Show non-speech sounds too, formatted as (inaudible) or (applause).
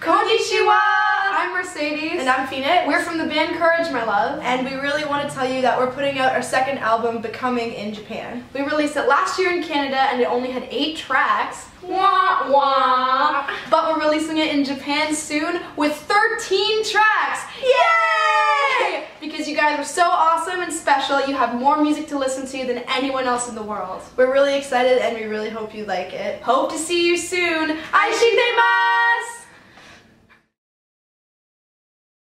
Konnichiwa! I'm Mercedes. And I'm Phoenix. We're from the band Courage, my love. And we really want to tell you that we're putting out our second album, Becoming, in Japan. We released it last year in Canada and it only had eight tracks. Wah, wah. (laughs) But we're releasing it in Japan soon with 13 tracks. Yay! Because you guys are so awesome and special. You have more music to listen to than anyone else in the world. We're really excited and we really hope you like it. Hope to see you soon. Aishitemasu!